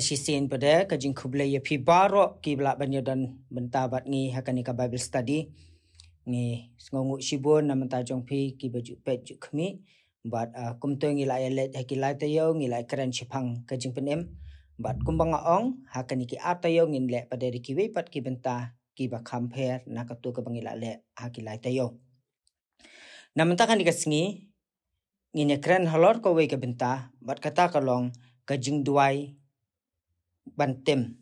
sin pada kajing kuble ya pi baro ki bla banya dan bentabat ngi hakani ka bible study. Ngi ngongu shibon na menta jong pi ki baju pet ju khmi bat uh, kum to ngi la ya let haki la ta yo ngi la kran chipang kajing penem. Bat kum banga ong hakani ki ata yo ngin le pada ri ki we pat ki benta ki ba compare na ka to ka bangi la le haki la ta yo na menta kan dikasngi ngi ne kran halor ko we ka benta. Bat kata kalong kajing duai bantem.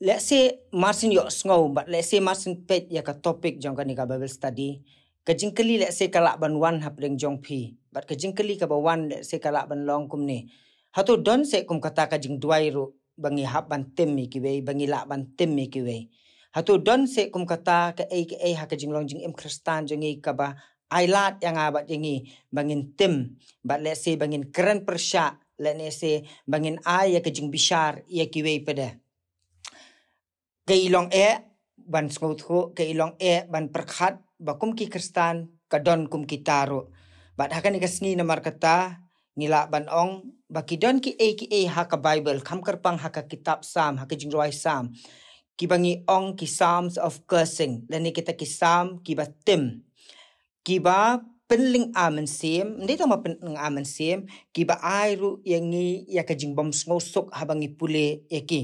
Let's say Martin yok snow, but let's say Martin pet ya ka topic jong ka ni ka Bible study. Kajing kali let's say kalak ban wan hap deng jong pi. But kajing kali ka ba wan let's say kalak ban long kum ni. Hatu don se kum kata kajing duai ru bangi hap ban tem mi kiwe, bangi lak ban tem mi kiwe. Hatu don se kum kata ka ei ka ei ha kajing long jing im kristan jong ei ka ba ailat yang abat jengi bangin tim but let's say bangin keren persyak let me say bangin ay ya kajing bishar ya kiwe pada. Ke ilong e ban skotho ke ilong e ban perkhat bakum ki kristan kadon kum kitaro bat hakan ka sngi na markata nila ban ong bakidon ki e ki e ha ka bible kam karpang ha ka kitab sam ha ka jing roi sam. Ki bangi ong ki psalms of cursing. Lani kita ki sam ki batim ki ba penling amen sim ndi to ma penling amen sim ki ba ai ru yangi ya ka jing bom sngo sok habangi pule eki.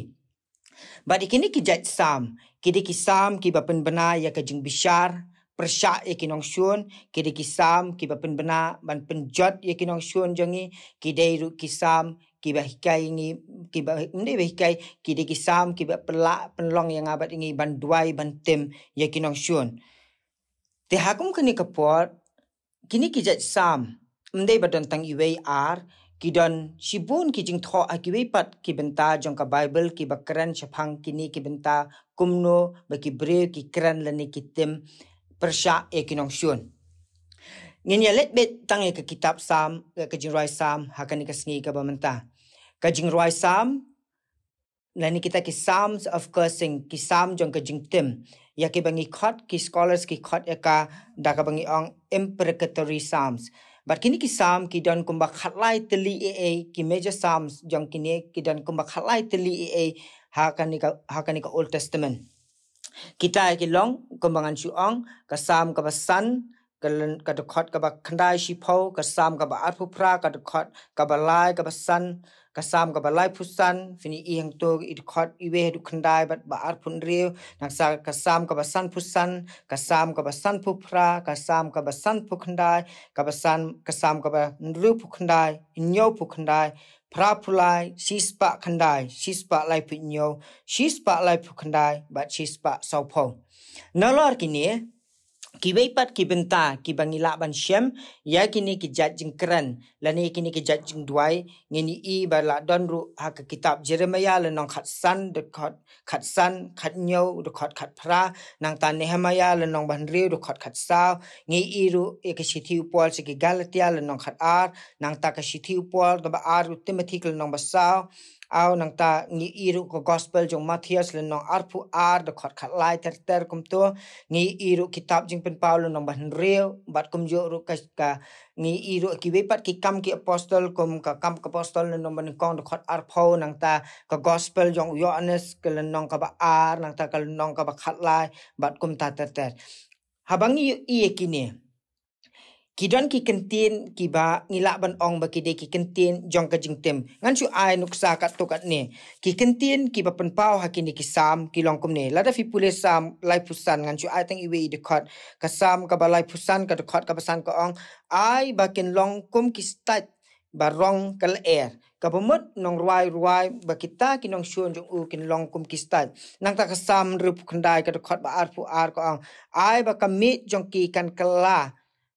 Ba di kini ki jat sam. Ki di ki sam ki ba pen bana ya ka jing bishar persya eki nong shun ki di ki sam ki ba pen bana ban pen jot eki nong shun jangi ki dei ru ki sam ki ba hikai ngi ki ba ndi ba hikai. Ki di ki sam ki ba pelak penlong yang abat ngi ban duai ban tem eki nong shun Te hakum kini kapot kini ki jat sam mde badon tang iwe ar ki don shibun ki jing tho akiwe pat ki benta jong ka bible ki bakran chapang kini ki benta kumno ba ki bre ki kran lani ki tem persha e ki nong shun. Ngin ya let bet tang e ka kitab sam ka jing roi sam hakani ka sngi ka bamenta ka jing roi sam lani kita ki psalms of cursing ki sam jong ka jing tem. Ya ke bangi khot ki scholars ki khot ya ka da ka bangi ong imprecatory psalms. But kini ki psalm ki don kumba khatlai tli e e ki major psalms jong kini ki don kumba khatlai tli e e ha ka ni ka ha ka ni ka old testament. Kita ki long kumbangan chu ong ka psalm ka basan ka ka de khot ka ba khandai shi pho ka psalm ka ba arpu pra ka de khot ka ba lai ka กษัมกับไลพุสันฟินีเอียงตัวอิดคอดอีเวดุคันได้บัดบาอาพุนเรียวนักสากษัมกับสันพุสันกษัมกับสันพุพระกษัมกับสันพุคันได้กับสันกษัมกับนรูพุคันได้อินโยพุคันได้พระพุลายชิสปะคันได้ชิสปะไลพินโยชิสปะไลพุคันได้บัดชิสปะเสาพงนลอร์กินเนี้ ki benta ki bangi la ban shem. Ya kini ki jat jing kran la ni kini ki jat jing duai. Ngeni i ba la don ru ha ka kitab jeremia le nong khat san de khat khat san khat nyo de khat khat phra nang ta nehemia le nong ban ri de khat khat sa ngi i ru e ka shi thi upol se ki galatia le nong khat ar. Nang ta ka shi thi upol ba ar timothy nong ba au nang ta ngi iru ko gospel le nong arpu ar de khot khat lai ter ter kum to ngi iru kitab pen paulo nong ban reu bat kum jo ru ka ka ngi iru ki we pat ki kam ki apostle kum ka kam ka apostle le nong ban kong de khot ar pho nang ta ka gospel jong yohanes ke le nong ka ba ar nang ta ka nong ka ba khat lai bat kum ta ter ter. Habangi i ekine Kidon ki kentin ki ba ngila ban ong ba kide ki kentin jong ka jingtem ngan chu ai nuksa kat to kat ne ki kentin ki ba pen pau ha kini ki sam ki long kum ne la da fi pule sam lai pusan ngan chu ai tang iwe de khot. Ka sam ka ba lai pusan ka de khot ka pasan ka ong. Ai ba ken long kum ki stat ba rong kal air ka ba mot nong ruai ruai ba kita ki nong shuon jong u kin long kum ki stat. Nang ta ka sam rup khandai ka de khot ba ar pu ar ka ong. Ai ba ka mit jong ki kan kala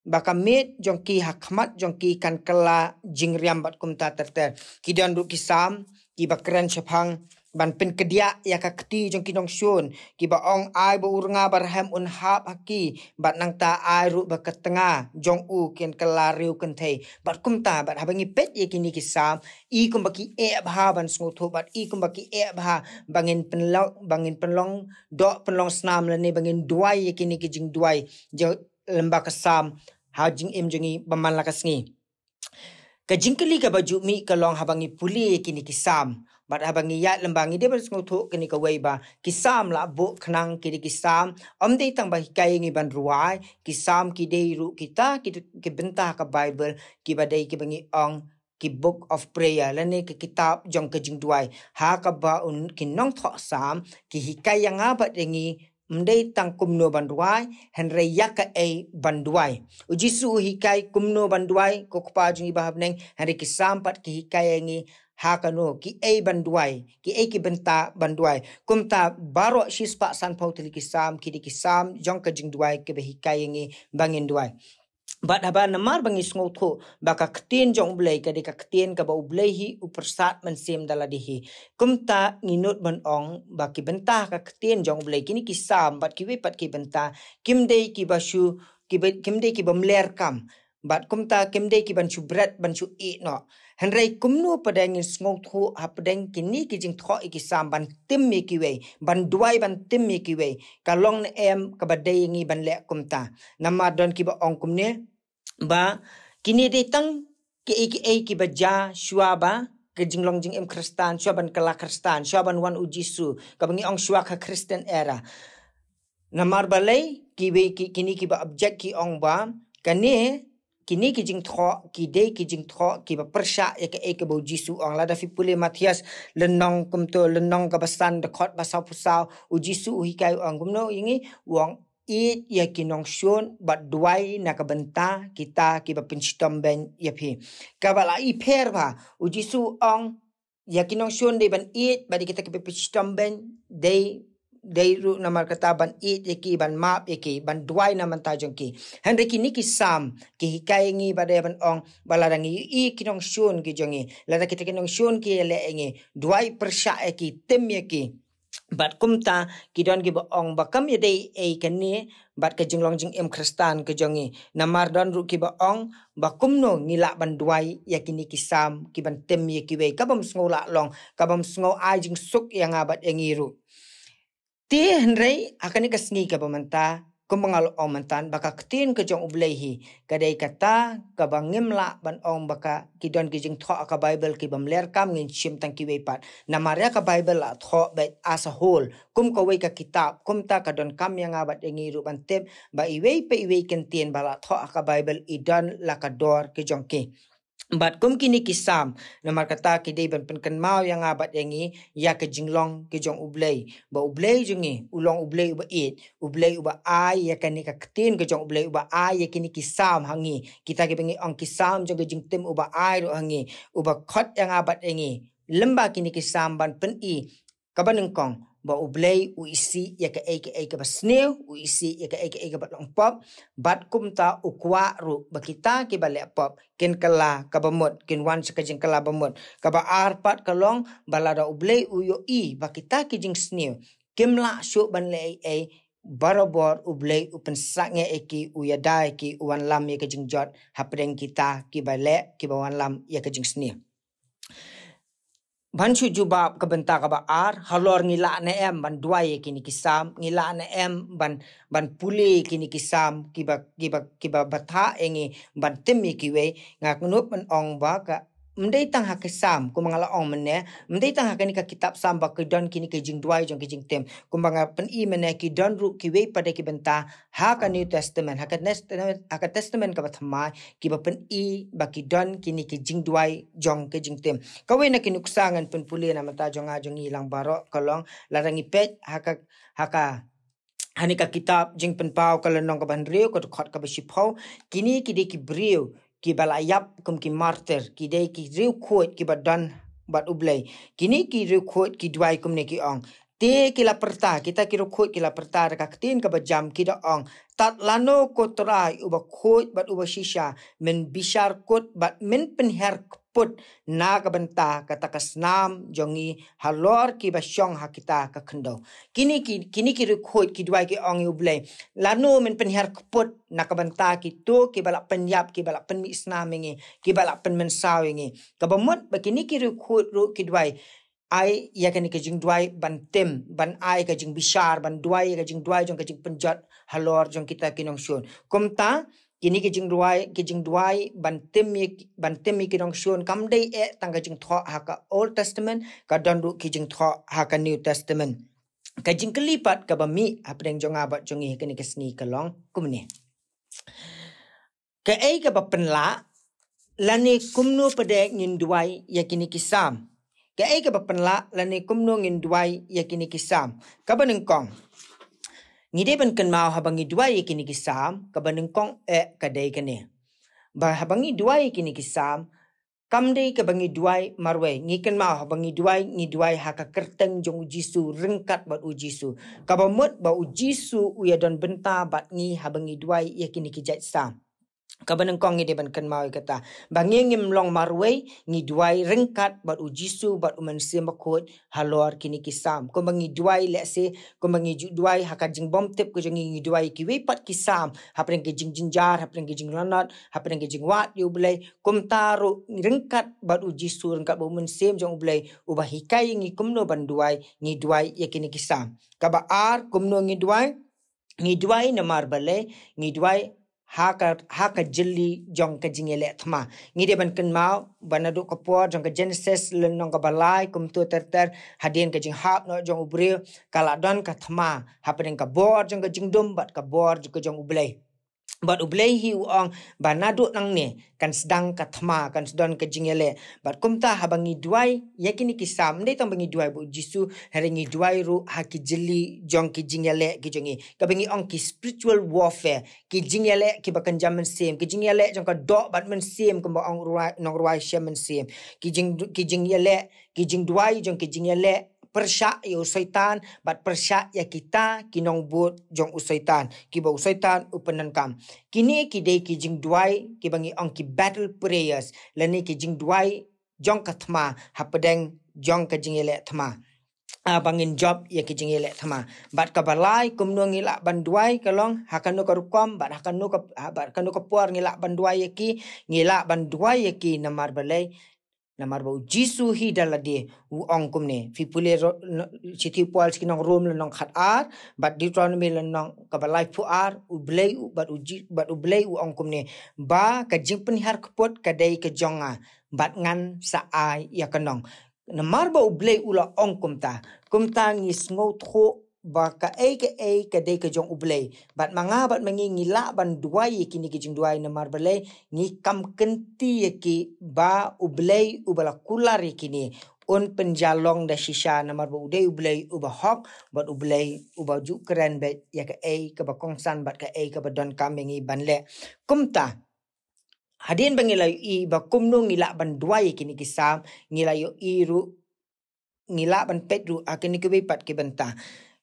baka mit jong ki hakmat jong ki kan kala jingriam bat kum ta ter ter. Ki dan du kisam ki bakran chapang ban pen kedia ya ka kti jong ki dong shun ki ba ong ai bu urunga barham un hap haki bat nang ta ai ru ba ka tenga jong u ken kala riu ken thei. Bat kum ta bat habangi pet ye kini kisam i kum ba ki e bha ban snu thu bat i kum ba ki e bha bangin pen long bangin pen long do pen long snam le ne bangin duai ye kini ki jing duai je lembak kesam hajing im jungi baman lakas ngi kajingkali ka baju mi kalong habangi puli kini kisam. Bat habangi ya lembangi dia ngotu kini ka ba kisam la bu khnang kini kisam. Om dei tang ba kai ngi ban ruai. Kisam ki dei ru kita ki ki bentah ka bible ki badai ki bangi ong ki book of prayer. Lane ki kitab jong ka jing duai. Ha ka ba un ki nong sam ki hikai yang aba dengi mdei tang kumno banduai henre yaka e banduai. Ujisu hikai kumno banduai kokpa jungi bahab neng henre ki sampat ki hikai ngi hakano ki e banduai ki e ki benta banduai. Kumta baro shispa san pau tili ki sam ki di ki sam jong ka jing duai ke be hikai ngi bangin duai Bat haba namar bangi sngo tho baka ktien jong blai ka de ka ktien ka ba blai hi upersat men sim dala di hi. Kumta nginut ban ong baki benta ka ktien jong blai kini ki sam bat ki wepat ki benta kim dei ki basu ki kim dei ki bamler kam. Bat kumta kim dei ki ban chu brat ban chu e no. Henrei kumnu padang in sngo tho ha padang kini ki jing tho ki sam ban tim mi ki we ban duai ban tim mi ki we ka long em ka ba dei ngi ban le kumta namma don ki ba ong kumne ba kini de tang ke e ke e ki ba ja shua ba ke jing long jing em kristan shua ban kala kristan shua ban wan ujisu ka bangi ong shua ka kristen era. Namar balai ki we ki kini ki ba object ki ong ba kani kini ki jing tho ki de ki jing tho ki ba persha e ke e ke bo jisu ong. La da fi pule mathias lenong kum to lenong ka basan de khot ba sa pu sa ujisu hi kai ong. Kum no yingi wong it ya kinong shun bat duai na kabenta kita ki ba pinstom ben ya phi ka bala i pher ba uji su ong ya kinong shun de ban it ba kita ki pinstom ben de de ru na mar kata ban it ya ki ban map ya ki ban duai na man ta jong ki. Henry ki niki sam ki hikai ngi ba de ban ong bala rangi i kinong shun ki jongi la kita kinong shun ki le ngi duai persha ya ki tem ya ki bat kumta kidon gi ong bakam ye dei e kani bat ke jinglong jing em kristan ke jongi namar don ru ki ba ong bakum no ngila ban duai ya kini kisam ki ban tem ye ki we kabam sngola long kabam sngo ai jing suk yang abat engiru ti henrei akani ka bamanta kumangal ong mantan baka ketin ke jong ublehi kadai kata ka bangim la ban ong baka kidon ki jing tho ka bible ki bam ler kam ngin chim tang ki wepat na maria ka bible la tho be as a whole kum ko we ka kitab kum ta ka don kam yang abat ngi ru ban tep. Ba i pe i we ken tien bala tho ka bible i don la ka dor ki jong ki But kum kini kisam nomor kata ki dei ban penkan mau yang abat yangi ya ke jinglong ke jong ublei. Ba ublei jungi ulong ublei uba it ublei uba ai ya kan ni ka ketin ke jong ublei uba ai ya kini kisam hangi. Kita ke bengi ong kisam jong ke jing tem uba ai ro hangi. Uba khot yang abat yangi lemba kini kisam ban pen i. Kabaneng kong ba ublei u isi ya ka eke eke ba sneu u isi ya eke eke ba long pop. Bat kum ta u kwa ru ba kita ki ba le pop. Ken kala ka ba mot ken wan sa ka jing kala ba mot ka ba ar pat ka long ba la da ublei u yo i ba kita ki jing sneu kim la shu ban le e barobor u pen sak nge eki u ya dai ki u wan lam ya ka jing jot. Hapreng kita ki ba le ki ba wan lam ya ka jing sneu Banchu juba ka benta ka ba ar halor ngila na em ban duai kini kisam. Ngila na em ban ban puli kini kisam. Kiba kiba kiba batha engi ban temi kiwe ngak nup ban ong ba ka mendai tang hak sam ku mangala ong mene mendai tang hak ni ka kitab sam ba ke don kini ke jing duai jong ke jing tem. Ku manga pen i mene ki don ru ki we pada ki benta ha ka new testament ha ka testament ha ka testament ka bathma ki ba pen i ba ki don kini ke jing duai jong ke jing tem. Ka we na ki nuksangan pen puli na mata jong a jong ilang baro kalong larangi pet ha ka ha ka Hani ka kitab jing pen pau kalau nong ka ban riu ko khot ka ba shipau kini ki de ki briu ki balayap kum ki martyr ki dei ki riu khot ki badan bat ublei kini ki riu khot ki duai kum ne ki ong. Te ki la perta kita ki riu khot ki la perta ka tin ka bajam ki da ong. Tat lano ko trai uba khot bat uba shisha. Men bishar kot bat men penher put na ka benta kata kasnam jongi halor ki ba shong ha kita ka khndo kini ki kini ki khoi ki dwai ki ong yu ble lanu men pen her put na ka benta ki to ki bala pen yap ki bala pen mi isnam ngi ki bala pen men saw ngi ka ba mot ba kini ki khoi ru ki dwai ai ya kan ki jing dwai ban tem ban ai ka jing bishar ban dwai ka jing dwai jong ka jing penjat halor jong kita kinong shun kum ta kini ki jing duai ki jing duai ban tim mi ban tim mi ki dong shon kam dei e tang ka jing tho ha ka old testament ka don ru ki jing tho ha ka new testament. Ka jing kelipat ka ba mi apeng jong abat jong i kini kesni ka long kum ni. Ka ei ka ba pen la lani kumnu pade ngin duai ya kini kisam ka ei ka ba pen la lani kumnu ngin duai ya kini kisam ka ba ning kong ngide ban kan mau habangi dua ye kini kisam ka baneng kong e ka dei kene. Ba habangi dua ye kini kisam kam dei ka bangi dua marwe ngi kan mau habangi dua ngi dua ha kerteng jong jisu rengkat bat u jisu ka ba mut ba jisu don benta bat ngi habangi dua ye kini kijat sam Kabanang kong ni ban kan mau kata bangi ngim long marway ni duai rengkat bat ujisu bat uman sim bakut halor kini kisam. Ko bangi duai le se ko bangi duai haka jing bom tip ko jangi ni duai ki wepat kisam. Hapren ke jing jinjar hapren ke jing lanat hapren ke jing wat yu blai kum taru rengkat bat ujisu rengkat bat uman sim jong blai ubah hikai ngi kumno ban duai ni duai ya kini kisam. Kaba ar kumno ngi duai ni duai na marbale ni duai haka haka jeli jong ka jingele thma. Ngide ban kan mau banadu ko po jong ka genesis len nong ka balai kum tu ter ter hadien ka jing hap no jong ubre kala don ka thma. Hapen ka bor jong ka jing dum bat ka bor jong ka jong ublei But ublay hi uang banado nang ne kan sedang katma kan sedang ke jingele. But kumta habangi duai yakini kisam ndai tang bangi duai bu jisu haringi duai ru haki jeli jong ki jingele ki jongi. Kabangi ong ki spiritual warfare ki jingele ki bakan jaman sim ki jingele jong ka dok bat men sim kumba ong ruai nong ruai shaman sim. Ki jing ki jingele ki jing duai jong ki jingele persyak ya usaitan bat persyak ya kita kinong but jong usaitan. Ki ba usaitan upanan kam. Kini ki de ki jing duai ki bangi ong ki battle prayers. Lani ki jing duai jong kathma hapadeng jong ka jing ele thma. A bangin job ya ki jing ele thma. Bat ka balai kum no ngila ban duai kalong hakan no ka rukom bat hakan no ka bat kan no ka puar ngila ban duai ya ki. Ngila ban duai ya ki namar balai namar ba jisu hi dala de u ong kum ne fi pule chiti pwal ski nong rom nong khat ar but deuteronomy le nong ka ba life fu ar u blay u but u ji but u blay u ong kum ne ba ka jing pen har kpot ka dei ka jonga bat ngan sa ai ya kanong namar ba u blay u la ong kum ta. Kum ta ngi sngo tho ba ka e ke e ka de ka jong ublei. Bat manga bat mangi ngi la ban duai ki ni ki jing duai na mar bale ngi kam kenti ki ba ublei ubala kular ki ni un penjalong da shisha na mar bu de ublei uba hok bat ublei uba ju keren be ya ka e ka ba kong san bat ka e ka ba don kam ngi ban le. Kumta Hadin bangila i ba kumno ngila ban duai kini kisam ngila yo iru ngila ban petru akini ke benta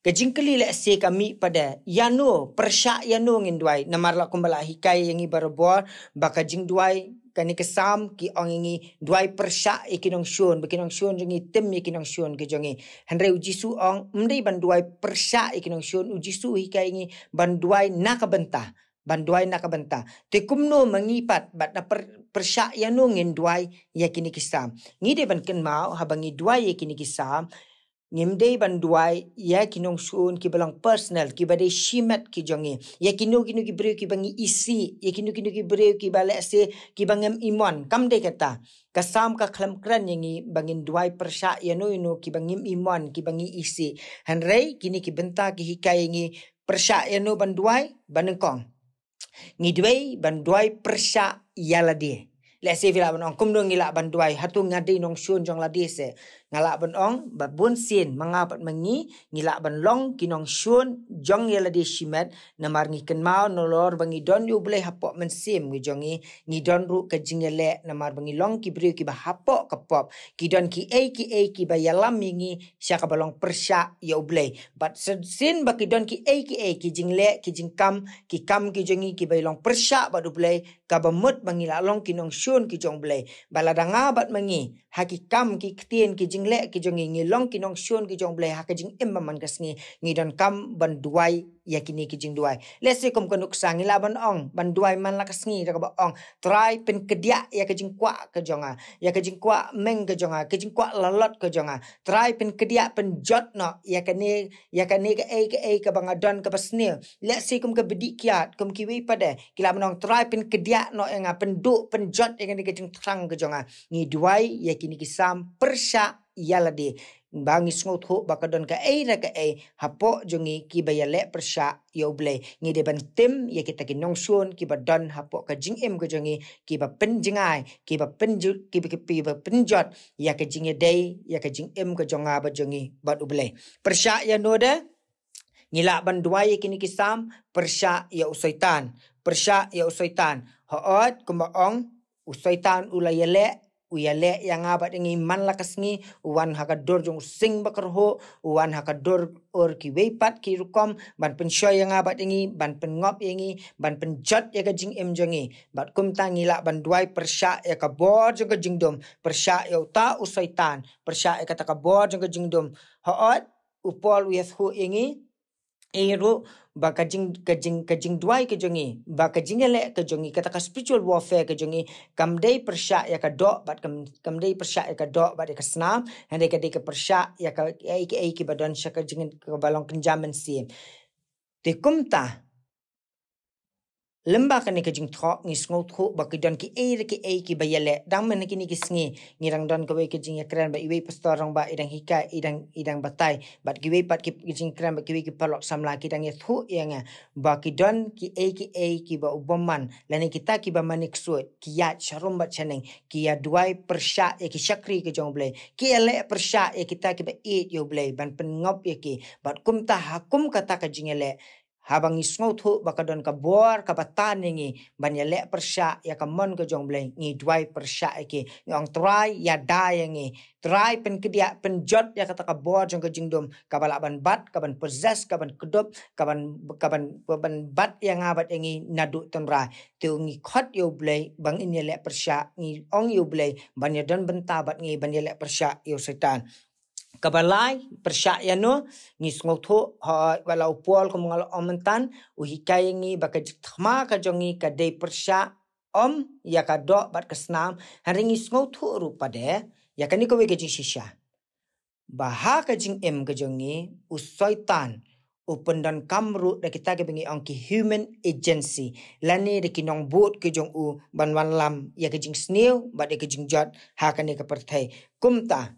Kejingkeli le se kami pada yano persya yano ngin duai. Namar la kumbala hikai yang ibar bor baka jing duai kani kesam ki ong ingi duai persya ikinong shun bikinong shun jongi tem ikinong shun ke jongi hendrai uji su ong mdei ban duai persya ikinong shun uji su hikai ingi ban duai nakabenta ban duai nakabenta te kumno mengipat bat na per, persya yano ngin duai yakini kisam ngide ban ken mau habangi duai yakini kisam ngimdei banduai ya kinong sun ki balang personal ki bade shimat ki jongi. Ya kinu kinu ki bre ki bangi isi ya kinu kinu ki bre ki bale se ki bangem iman kam de kata? Kasam ka khlam kran yangi bangin duai persha ya no ino ki bangim iman ki bangi isi. Hanrei kini ki benta ki hikai yangi persha ya no banduai banengkong ngi duai banduai persha ya la dia Let's say vila banong kum dong ngila banduai hatu ngadi nong shun jong la dise ngala ban ong ba bun sin. Manga pat mangi ngila ban long kinong shun jong yela di shimet. Na mar ngi ken mau no lor bangi don yu ble hapo men sim. Ngi jongi ngi don ru ka jingele na mar bangi long ki ki ba hapo ka pop ki don ki e ki e ki ba yalam mingi sha ka balong persha yu ble but sin ba ki don ki e ki e ki jingle ki jingkam ki kam ki jongi ki ba long persha ba du ble ka ba mut bangi la long kinong shun ki jong ble baladanga bat mangi haki kam ki ktien ki jingle ki jong ngi long ki nong shon ki jong ble ha ka jing emma man gas ngi ngi don kam ban duai ya kini ki jing duai. Say kom kanuk sang ila ban ong. Ban duai man la kasngi da ba ong. Try pen kedia ya ke jing kwa ke jonga ya ke jing kwa meng ke jonga ke jing kwa lalot ke jonga try pen kedia pen jot no ya ke ya ke ke e ke e ke bang adon ke pasne let's say kom ke bedi kiat kom ki pada kila ban ong try pen kedia no yang pen du pen jot ya ke jing trang ke jonga ni duai ya kini ki sam persya yala bangi sngot ho bakadon ka ai na ka ai hapo jungi ki ba yale persha yo ble. Ngi de ban tim ye kita ki nong shun ki ba don hapo ka jing em ko jungi ki ba pen jingai ki ba pen ju ki ba ki ba pen jot. Ya ka jing day ya ka jing em ko jonga ba jungi ba u ble. Persha ya no de ngila ban dua ye kini ki sam persha ya usaitan persha ya usaitan ha ot kumba ong ulayele uyale yang abat ingi man lakas ngi uwan haka dor jong sing bakar ho uwan haka dor or ki weipat ki rukom. Ban pen shoy yang abat ingi ban pen ngop ingi ban pen jot ya jing em jongi bat kum ta ngi la ban duai persya ya ka bor jong ka jing dom. Persya ya uta usaitan persya ya ka ta ka bor jong ka jing dom. Hoot upol uyas hu ingi Eru ba kajing kajing kajing duai ke jongi. Ba kajing ele ke jongi. Kata ka spiritual warfare ke jongi. Kam dei persya ya ka do bat kam kam dei persya ya ka do bat ka snam hande ka dei ka persya ya ka ai ke ai ke badan sya ka jing ka balong kenjaman si te kumta lemba kan ke jing thok ni sngo thu ba ki don ki e ki e ki bayale dang men ki ni ki sngi ni rang don ko we ki jing ekran ba iwe pastor rang ba idang hika idang idang batai. Bat ki we pat ki jing kran ba ki we ki palok samla ki dang ye thu yang ba ki don ki e ki e ki ba uboman. La ni kita ki ba manik su ki ya sharum ba cheneng ki ya duai persha e ki shakri ki jong ble ki ele persha e kita ki ba e yo ble ban pen ngop ye ki bat kum ta hakum kata ka jing ele habang isngau thu bakadon ka bor ka batan ngi. Banya le persya ya ka mon ka jong bleng ngi dwai persya ke ngong try ya da ngi. Try pen kedia pen jot ya kata ka bor jong ka jingdom. Ka bala ban bat ka ban possess ka ban kedop ka ban ka ban ban bat yang abat ngi nadu tenra tu ngi khot yo blei bang ini le persya ngi ong yo blei banya don benta bat ngi banya le persya yo setan kabalai persyak ya no ngi ngotho ha walau pol ko mengal omentan u hikai ngi baka thma ka jongi ka de persyak om ya ka do bat kesnam hari ngi ngotho ru pade ya kani ko we ge shisha. Baha ka jing em ka jongi u soitan open dan kamru da kita ke bengi angki human agency. Lani de kinong boat ke jong u ban wan lam ya ke jing sneu ba de ke jing jot ha ka ne ka perthai kumta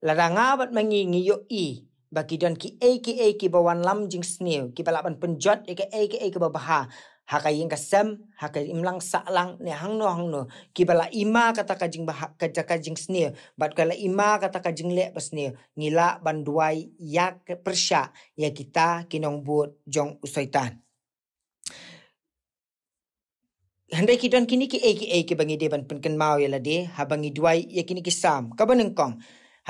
Laranga bat mangi ngi yo i bagi dan ki a ki a ki bawan lam jing sneu ki balaban penjot e ke a ki a ki babaha ha. Ka yin ka sem ha ka imlang sa lang ne hang no hang no. Ki bala ima kata ka jing baha ka jaka jing sneu bat kala ima kata ka jing le pas sneu ngila ban duai ya ke persya ya kita kinong buat jong usaitan Handai ki dan kini ki a ki a ki bangi de ban penken mau ya la de. Ha bangi duai ya kini ki sam. Ka baneng kong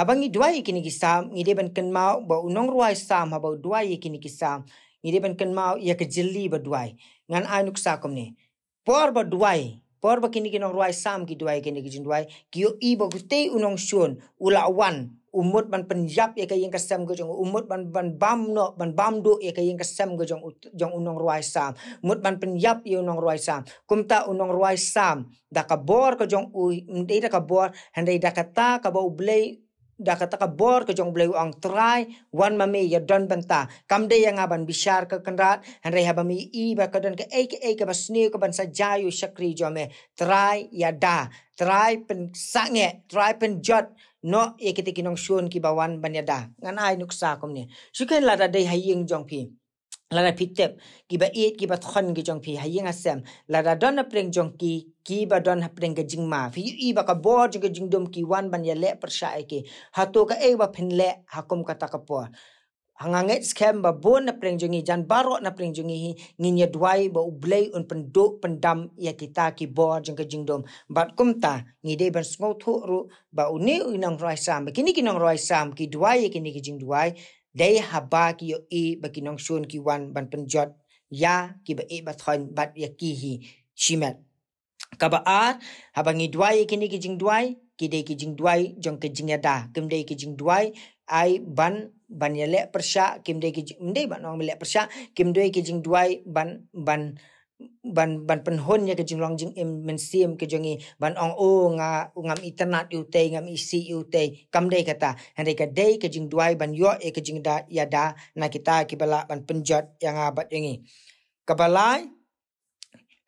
Habangi dua kini kisam ngide ban ken mau ba unong ruai sam. Haba dua kini kisam ngide ban ken mau ya ke jeli ba dua ngan anuk sa kom ni. Por ba dua por ba kini kinong ruai sam ki dua kini kijin dua kio i ba gute unong shun ula wan. Umut ban penjap ya kayeng kasam go jong. Umut ban ban bam no ban bam do ya kayeng kasam go jong jong unong ruai sam. Umut ban penjap ya unong ruai sam. Kumta unong ruai sam. Da ka bor ko jong u ndai da ka bor handai da ka ta ka ba ublei da kata ka bor ke jong bleu ang try wan mami ya don banta kam de yang aban bishar ke kenrat han re habami i ba ka don ke e ke e ke basni ke ban sajayu shakri jome try ya da try pen sange try pen jot. No ye kiti kinong shun ki bawan ban ya da ngan ai nuksa kom ni. Shuken la da de haying jong pi. La da pitep ki ba eat ki ba thon ki jong phi haying asem. La da don na preng jong ki ki ba don ha preng ke jing ma. Phi i ba ka bo jong ke jing dom ki wan ban ya le per sha e ki. Ha to ka e ba phin le ha ka ta ka po. Hangange scam ba bon na preng jong i jan baro na preng jong i ngin ya dwai ba u blai un pen do pen dam ya kita ki bo jong ke jing dom. Bat kum ta ngi de ban sngo thu ru ba u ne u nang sam ki ni ki nang roi sam ki dwai ki ni ki jing dwai. Dei haba ki yo e ba ki nong shun ki wan ban pen jot ya ki ba e ba thon bat ya ki hi. Shimet ka ba a haba ngi dwai ki ni ki jing dwai ki dei ki jing duai jong ke jing yada kim dei ki jing duai ai ban ban ya le persha kim dei ki dei ban le persha kim dei ki jing duai ban ban ban ban pen hon ya ke jing long jing im men sim ke ban ong o nga ngam internet yu te ngam isi yu te kam dei kata hande ka dei ke jing duai ban yo e ke jing da ya da na kita ki bala ban penjot yang abat yangi kabalai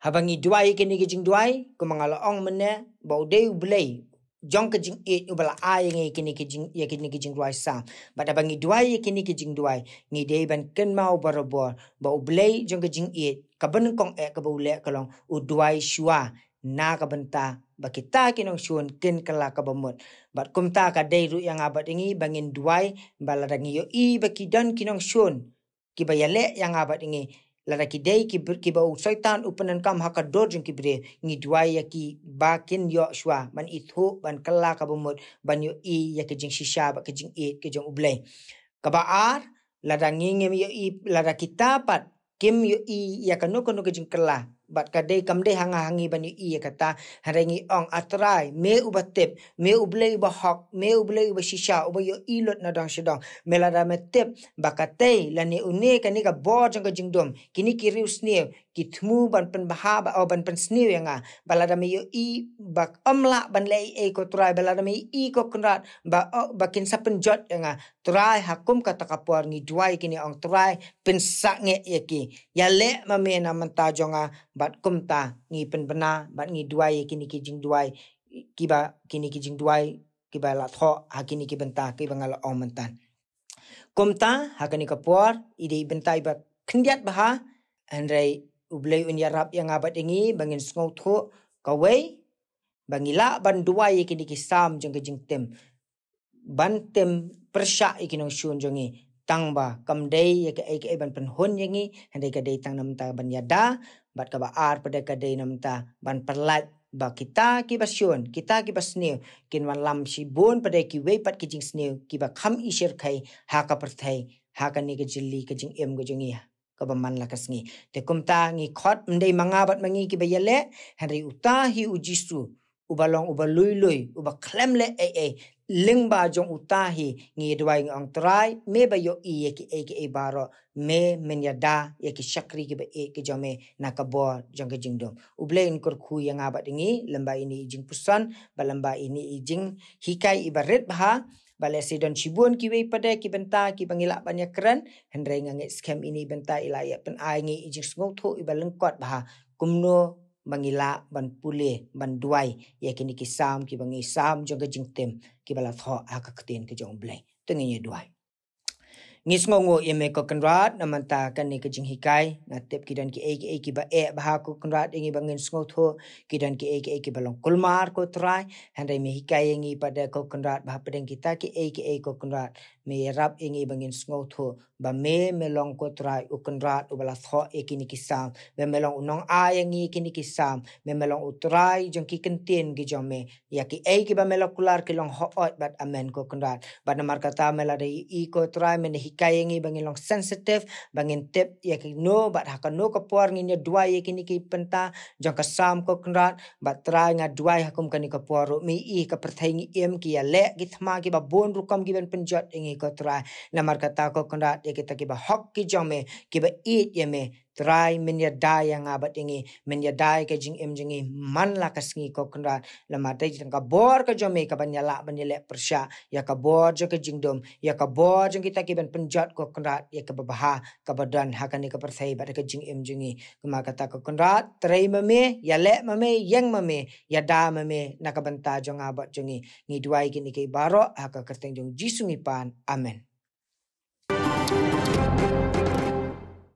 habangi duai ke ni ke jing duai ko mangala ong mene ba dei blei jong ke jing e u bala ai ngi kini ke jing ye kini ke jing ruai sa ba da bangi duai ye kini ke jing duai ngi de ban ken mau barabor ba u blei jong ke jing e ka ban kong e ka bu le ka long. U duai shua. Na ka banta ba kita kinong shuan ken kala ka bamut ba kum ta ka de ru yang abat ngi bangin duai bala da ngi yo i ba ki dan kinong shuan ki ba yale yang abat ngi lara ki dei ki ki ba usaitan upanan kam haka dojung ki bre ngi duai ya ki ba kin yo shwa man i thu ban kala ka bumut ban yo i ya ki jing shisha ba ki jing e ki jong ublei ka ba ar lara ngi ngi yo i lara kitapat kim yo i ya ka no ko no ki jing kala bat ka dei kam dei hanga hangi bani i kata harengi ong atrai me ubatep me ublei ba hak me ublei ba shisha uba yo ilot na dang shidong. Melada me tep bakate la ne une ka ni ka bo jang jingdom. Kini ki riu sne ki thmu ban pen baha ba o ban pen sne yanga. Balada me yo i bak amla ban lei e ko trai balada me i ko kunrat ba ba kin sa pen jot yanga. Trai hakum ka ta kapor ngi duai kini ong trai pen sa nge ye ki. Ya le ma me na man ta jonga bat kum ta ngi pen bana bat ngi duai kini ki jing duai ki ba kini ki jing duai ki ba la tho ha kini ki benta ki ba ngala ong mentan kum ta ha kini ka por ide bentai ba khndiat ba ha andrai ublei un yarap yang abat ingi bangin sngau tho ka wei bangila ban duai kini ki sam jeng jing tem. Ban tem persha ikinong shun jongi tang ba kam dei ye ke ke ban pen hon yangi hande ka dei tang nam ta ban yada bat ka ba ar pada ka dei nam ta ban perlat ba kita ki ba kita ki ba kin wan lam shi bon pada ki wei pat ki jing snew ki ba kham ishir khai ha ka par thai ha ka ni ke jilli ke jing em go jongi ka ba man la ka sngi te kum ta ngi khot mdei manga bat mangi ki ba yele henry uta hi ujisu ubalong ubalui lui uba klemle e e ling ba jong utahi ngi dwai ng trai. Me ba yo i ye ki e ki e baro me men ya da ye ki shakri ki ba e ki jome na ka bo jong ke jing dom u ble in kur khu yang aba dingi lamba ini jing pusan. Ba lamba ini jing hikai ibaret ba ba le si don chibun ki we pada ki benta ki bangila keren. Hendrai ngange scam ini benta ila ya pen ai ngi jing sngo tho kot ba kumno mangila ban pule ban duai. Ya kini ki sam ki bangi sam jong jing tem ki bala tho ka kten ki jong blai tengi ye duai. Ngis ngo ye me ko kanrat na man ta kan ni ki jing hikai. Na tep ki dan ki e ki e ki ba e ba ko kanrat ingi bangin sngo tho. Ki dan ki e ki e ki balong kulmar ko trai han dai me hikai ngi pada ko kanrat ba pedeng kita ki e ki e ko kanrat me rap ingi bangin sngo tho ba me melong ko trai u kan rat u bala tho e kini ki sam me melong unong a yang ngi kini ki sam me melong u trai jong ki kan tien gi jom me. Ya ki ba melokular ki long ho ot bat amen ko kan rat. Ba na mar kata dei i ko trai me hikai ngi bangin long sensitive. Bangin tip ya ki no bat ha no ko por ngi ne dua ye kini ki penta. Jong ka sam ko kan rat ba trai nga dua ha kum kani ko por mi i ka perthai ngi em ki ya le ki thma ki ba bon ru kam gi ben penjot ngi ko trai na mar kata ko kan rat kita kiba hok ki jome kiba eat ye try min ya dai yang abat ingi min ya dai ke jing em jingi man la ka sngi ko kra la ma dai jang ka bor ka jome ka ban ya la ban le persha ya ka bor jo ke jing dom. Ya ka bor jing kita ki ban penjat ko kra ya ka baha ka badan ha ka ni ka persai ba ka jing em jingi kuma kata ko trai ma ya le ma me yang ma me ya da ma me na ka ban abat jingi ngi duai ki ni ke baro ha ka kerteng jong jisungi pan amen